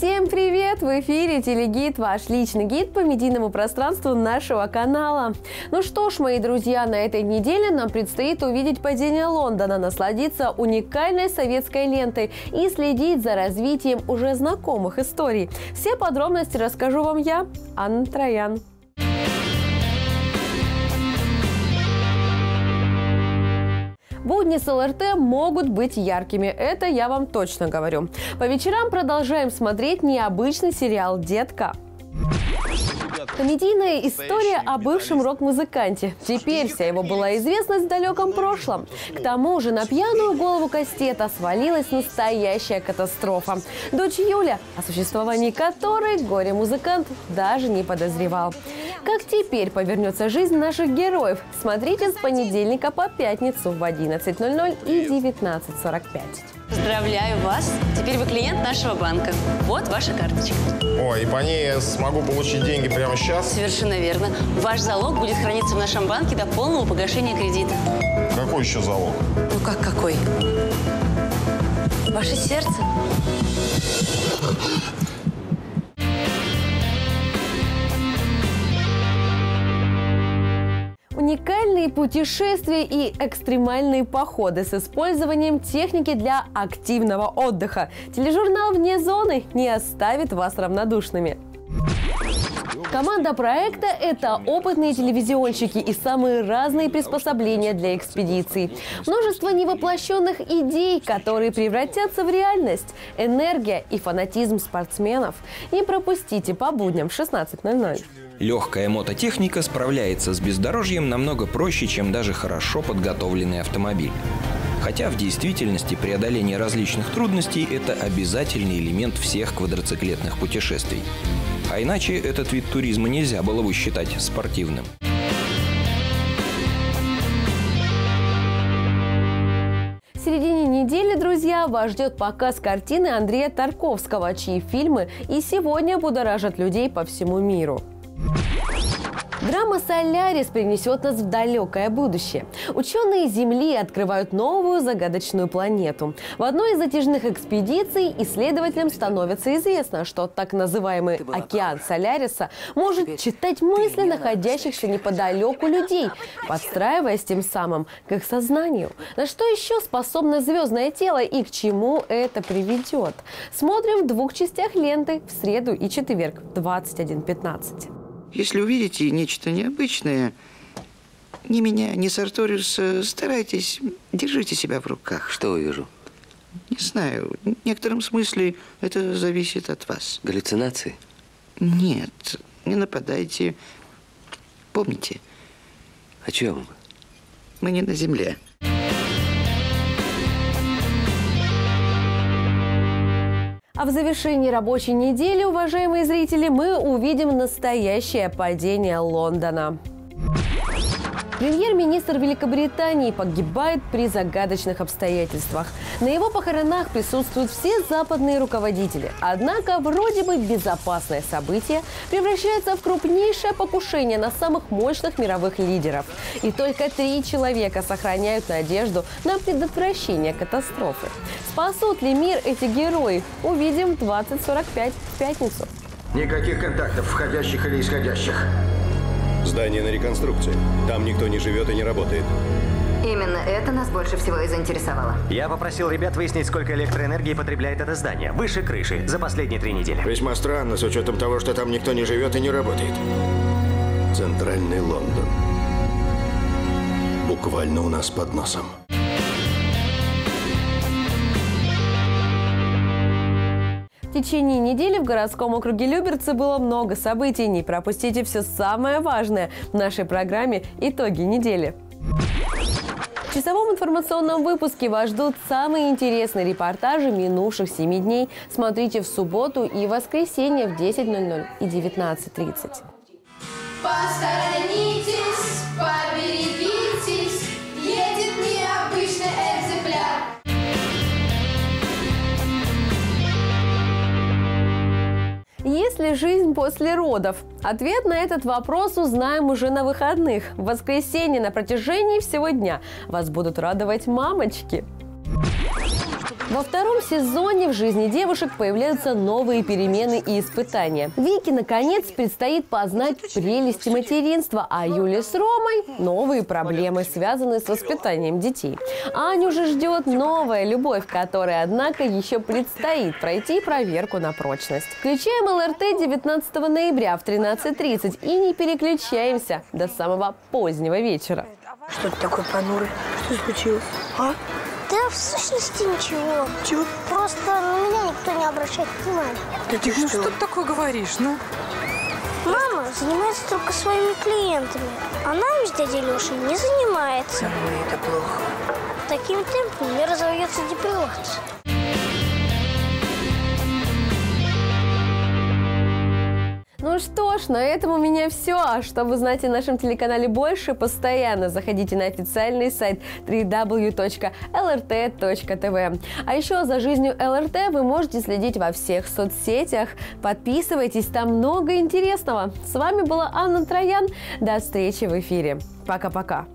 Всем привет! В эфире Телегид, ваш личный гид по медийному пространству нашего канала. Ну что ж, мои друзья, на этой неделе нам предстоит увидеть падение Лондона, насладиться уникальной советской лентой и следить за развитием уже знакомых историй. Все подробности расскажу вам я, Анна Троян. Будни с ЛРТ могут быть яркими, это я вам точно говорю. По вечерам продолжаем смотреть необычный сериал «Детка». Комедийная история о бывшем рок-музыканте. Теперь вся его была известность в далеком прошлом. К тому же на пьяную голову Кастета свалилась настоящая катастрофа. Дочь Юля, о существовании которой горе-музыкант даже не подозревал. Как теперь повернется жизнь наших героев? Смотрите с понедельника по пятницу в 11.00 и 19.45. Поздравляю вас. Теперь вы клиент нашего банка. Вот ваша карточка. Ой, и по ней я смогу получить деньги прямо сейчас? Совершенно верно. Ваш залог будет храниться в нашем банке до полного погашения кредита. Какой еще залог? Ну как какой? Ваше сердце. Уникальные путешествия и экстремальные походы с использованием техники для активного отдыха. Тележурнал «Вне зоны» не оставит вас равнодушными. Команда проекта – это опытные телевизионщики и самые разные приспособления для экспедиций. Множество невоплощенных идей, которые превратятся в реальность. Энергия и фанатизм спортсменов. Не пропустите по будням в 16.00. Легкая мототехника справляется с бездорожьем намного проще, чем даже хорошо подготовленный автомобиль. Хотя в действительности преодоление различных трудностей – это обязательный элемент всех квадроциклетных путешествий. А иначе этот вид туризма нельзя было бы считать спортивным. В середине недели, друзья, вас ждет показ картины Андрея Тарковского, чьи фильмы и сегодня будоражат людей по всему миру. Драма «Солярис» принесет нас в далекое будущее. Ученые Земли открывают новую загадочную планету. В одной из затяжных экспедиций исследователям становится известно, что так называемый океан Соляриса может читать мысли находящихся неподалеку людей, подстраиваясь тем самым к их сознанию. На что еще способно звездное тело и к чему это приведет? Смотрим в двух частях ленты в среду и четверг в 21.15. Если увидите нечто необычное, ни меня, ни Сарториуса, старайтесь, держите себя в руках. Что увижу? Не знаю, в некотором смысле это зависит от вас. Галлюцинации? Нет, не нападайте. Помните, О чем? мы не на земле. А в завершении рабочей недели, уважаемые зрители, мы увидим настоящее падение Лондона. Премьер-министр Великобритании погибает при загадочных обстоятельствах. На его похоронах присутствуют все западные руководители. Однако вроде бы безопасное событие превращается в крупнейшее покушение на самых мощных мировых лидеров. И только три человека сохраняют надежду на предотвращение катастрофы. Спасут ли мир эти герои? Увидим в 20.45 в пятницу. Никаких контактов, входящих или исходящих. Здание на реконструкции. Там никто не живет и не работает. Именно это нас больше всего и заинтересовало. Я попросил ребят выяснить, сколько электроэнергии потребляет это здание. Выше крыши. За последние три недели. Весьма странно, с учетом того, что там никто не живет и не работает. Центральный Лондон. Буквально у нас под носом. В течение недели в городском округе Люберцы было много событий. Не пропустите все самое важное в нашей программе «Итоги недели». В часовом информационном выпуске вас ждут самые интересные репортажи минувших семи дней. Смотрите в субботу и воскресенье в 10.00 и 19.30. Посторонитесь, ли жизнь после родов? Ответ на этот вопрос узнаем уже на выходных. В воскресенье на протяжении всего дня вас будут радовать мамочки. Во втором сезоне в жизни девушек появляются новые перемены и испытания. Вике, наконец, предстоит познать прелести материнства, а Юле с Ромой – новые проблемы, связанные с воспитанием детей. Аню же ждет новая любовь, которая, однако, еще предстоит пройти проверку на прочность. Включаем ЛРТ 19 ноября в 13.30 и не переключаемся до самого позднего вечера. Что ты такой понурый? Что случилось? А? В сущности, ничего. Чего? Просто на меня никто не обращает внимания. Да ты ну что? что ты такое говоришь, ну? Мама занимается только своими клиентами, а нами с дядей Лешей не занимается. Ой, это плохо. Таким темпом мне разовьется депривация. Что ж, на этом у меня все. А чтобы узнать о нашем телеканале больше, постоянно заходите на официальный сайт www.lrt.tv. А еще за жизнью ЛРТ вы можете следить во всех соцсетях. Подписывайтесь, там много интересного. С вами была Анна Троян. До встречи в эфире. Пока-пока.